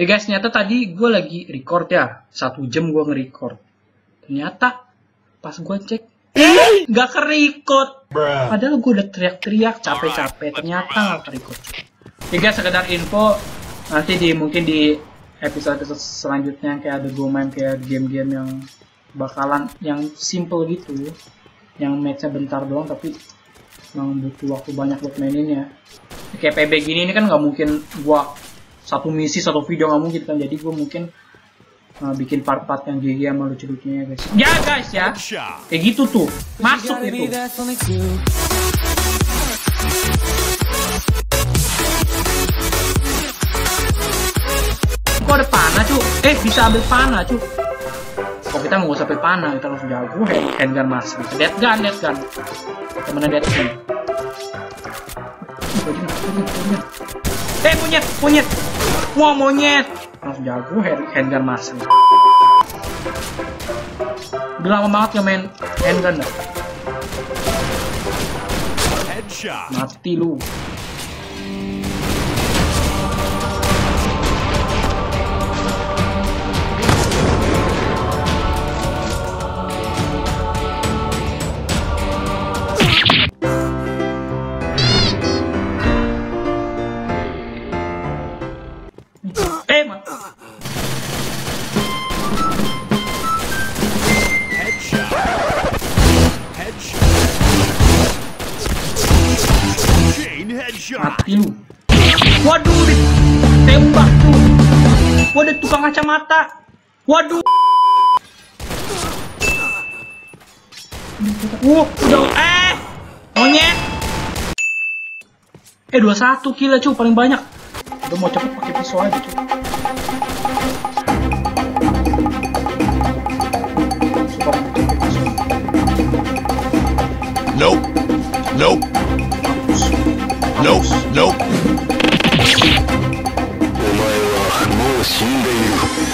Eh guys, ternyata tadi gue lagi record ya. Satu jam gue nge-record. Ternyata pas gue cek, eh nggak ke-record. Padahal gue udah teriak-teriak capek-capek. Ternyata nggak ke-record. Ya guys, sekedar info. Nanti di mungkin di episode-episode selanjutnya kayak ada gue main kayak game-game yang bakalan yang simple gitu. Yang matchnya bentar doang tapi yang butuh waktu banyak buat maininnya. Kayak PB gini ini kan nggak mungkin gua satu misi satu video nggak mungkin kan. Jadi gue mungkin uh, bikin part-part yang GG sama lucu-lucunya guys. Ya guys ya. Kayak gitu tuh. Masuk gitu. Kok ada panah cu? Eh bisa ambil panah cu. Kok kita nggak usah ambil panah? Kita langsung jago hand, handgun mas. Dead gun dead gun. Temennya dead gun Eh monyet, monyet, wah monyet, langsung jago hand, handgun mas. Udah lama banget ya main handgun dah. Mati lu. Mati lu. Waduh, ditembak tuh. Waduh, tukang kacamata. Waduh. Wah, udah eh. Monyet. Eh, 21 kill cu, paling banyak. Udah mau cepet pakai pisau aja cu. Nope. Nope.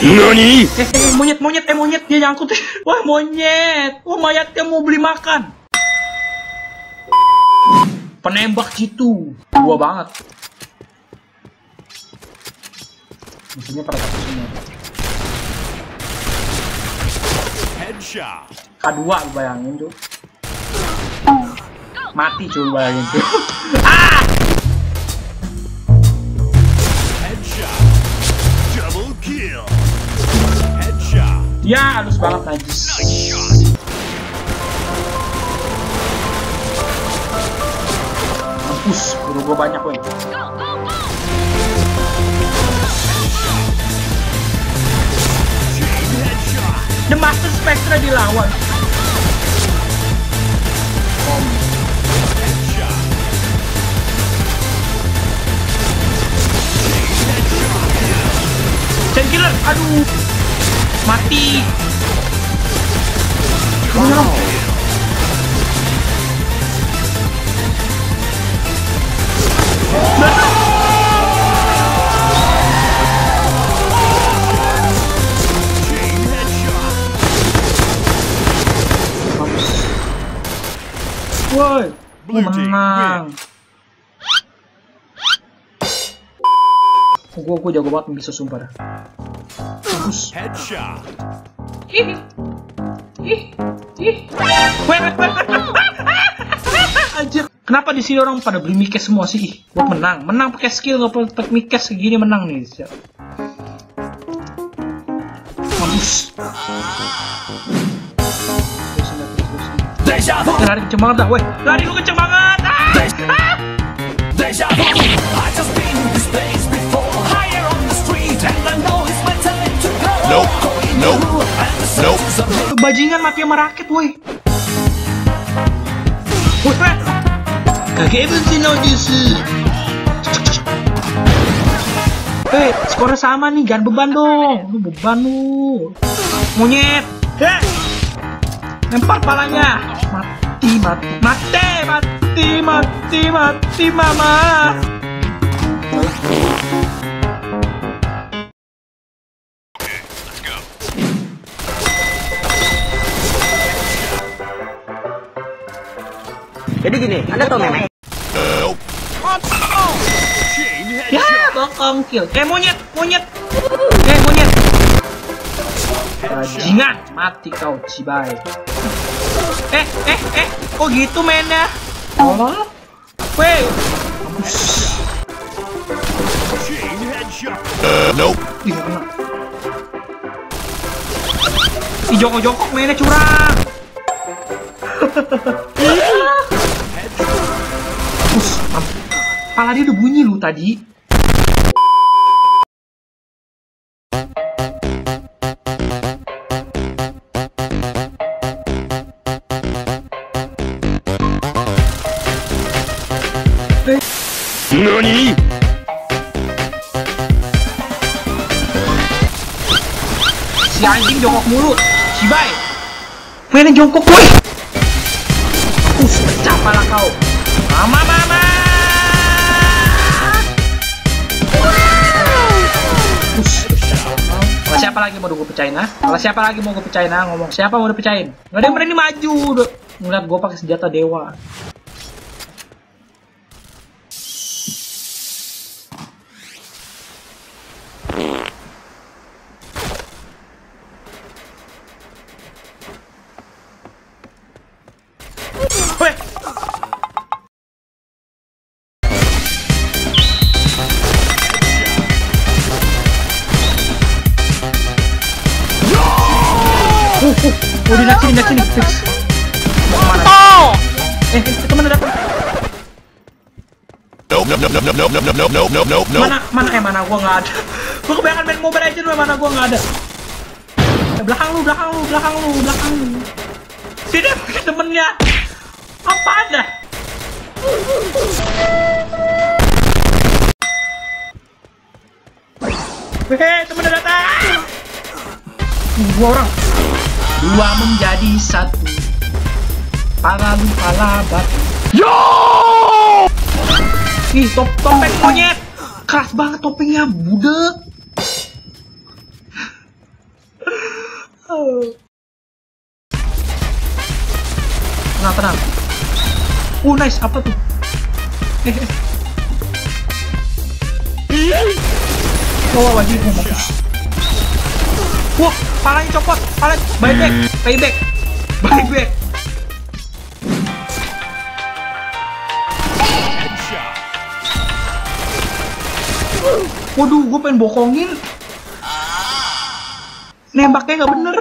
何 Eh, eh, monyet, monyet, eh, monyet, dia nyangkut. Wah, monyet. Wah, mayatnya mau beli makan. Penembak gitu. Gua banget. Musuhnya pada takut semua. K2 lu bayangin tuh. Mati cuy lu bayangin tuh. ah! Ya, halus banget najis. Mampus, guru gua banyak weh. The Master Spectra dilawan. Chain Killer, aduh. Mati. Wow. Woi, menang. Gue gue jago banget bisa sumpah dah. Bagus. Ih. Ih. Ih. Wait, wait, wait, wait. Anjir. Kenapa di sini orang pada beli mikes semua sih? Ih, Buat menang. Menang pakai skill nggak pakai mikes segini menang nih. Siap. Mampus. Lari kenceng banget dah, weh. Lari lu kenceng banget. Ah! Ah! Nope. Nope. Nope. Bajingan mati sama raket, woi. Woi, weh. Kakek bensin desu. Eh, skornya sama nih, jangan beban dong. Lu beban lu. Monyet. Heh. Lempar palanya. Mati, mati, mati, mati, mati, mati, mama. Jadi gini, Anda tahu? Nope. Ya, bokong kill. Eh, monyet, monyet. Bajingan, mati kau, cibai. Eh, eh, eh, kok gitu mainnya? Oh, Chain headshot. Uh, nope. Ih, jongkok-jongkok mainnya curang. Pala dia udah bunyi lu tadi. NANI? Si anjing jongkok mulu. Cibai. Mainnya jongkok, woi. Us, pecah pala kau. Mama, mama. Kalau siapa lagi mau gue pecahin, ah? Kalau siapa lagi mau gue pecahin, ah? Ngomong siapa mau dipecahin? Gak ada yang berani maju. Udah. Ngeliat gue pakai senjata dewa. Nope, nope, nope, nope, nope, nope, nope, nope. Mana, mana, eh, mana gua nggak ada. Gua kebanyakan main Mobile weh, mana gua nggak ada. Eh, belakang lu, belakang lu, belakang lu, belakang lu. Sini, temennya. Apa ada? Hehe, temen udah datang. Dua orang. Dua menjadi satu. Pala lu, pala batu. Yo! Ih, top topeng monyet. Keras banget topengnya, budek. Tenang, tenang. Uh, nice. Apa tuh? Eh, eh. Oh, wajib. Wah, palanya copot. Palanya buyback, payback. Buyback. Waduh, gue pengen bokongin. Nembaknya nggak bener.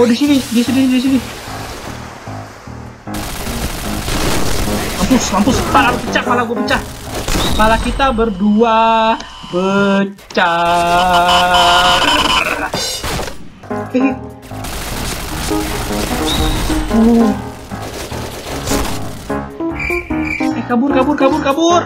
Oh di sini, di sini, di sini. Mampus, mampus. Pala pecah, pala gue pecah. Pala kita berdua pecah. Uh. Eh, kabur, kabur, kabur, kabur.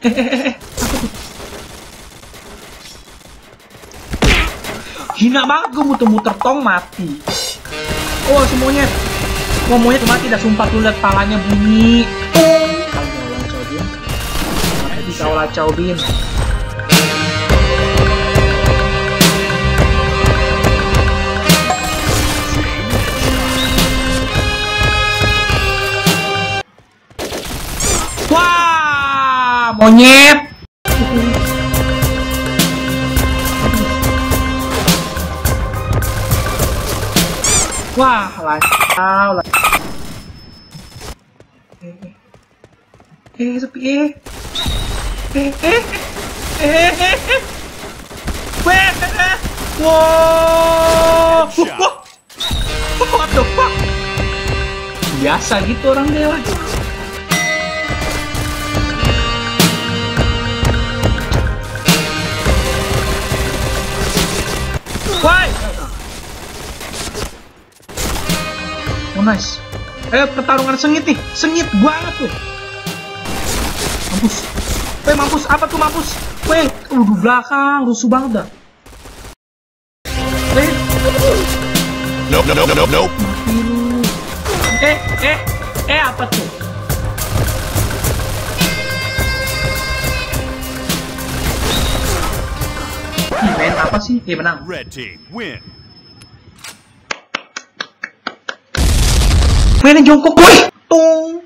Hina banget gue muter-muter tong mati. Oh semuanya. Wah monyet mati dah sumpah tuh liat palanya bunyi. Bisa olah bin. Monyet. Wah, lah. Eh, eh, eh, sepi eh. Eh, eh, eh, eh, eh. Weh, eh, wow, what the fuck? Biasa gitu orang dewa. Oh nice. Eh, pertarungan sengit nih. Sengit banget tuh. Mampus. Weh, mampus. Apa tuh mampus? Weh, udah belakang. Rusuh banget dah. Weh, Nope, nope, nope, nope, nope. Eh, eh, eh, apa tuh? Main apa sih? Dia menang. Red team win. これで横来い。ドー。ン